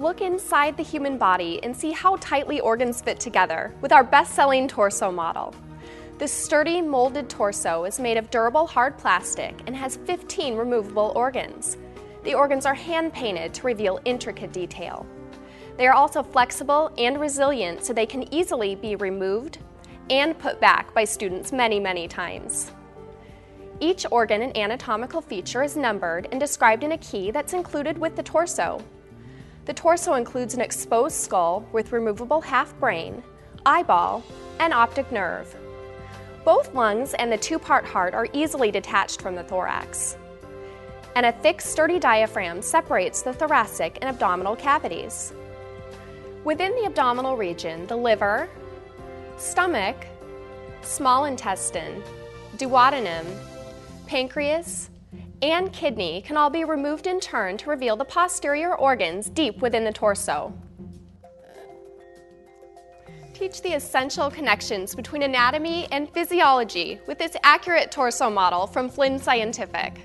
look inside the human body and see how tightly organs fit together with our best-selling torso model. This sturdy molded torso is made of durable hard plastic and has 15 removable organs. The organs are hand painted to reveal intricate detail. They are also flexible and resilient so they can easily be removed and put back by students many, many times. Each organ and anatomical feature is numbered and described in a key that's included with the torso. The torso includes an exposed skull with removable half brain, eyeball, and optic nerve. Both lungs and the two-part heart are easily detached from the thorax. And a thick, sturdy diaphragm separates the thoracic and abdominal cavities. Within the abdominal region, the liver, stomach, small intestine, duodenum, pancreas, and kidney can all be removed in turn to reveal the posterior organs deep within the torso. Teach the essential connections between anatomy and physiology with this accurate torso model from Flinn Scientific.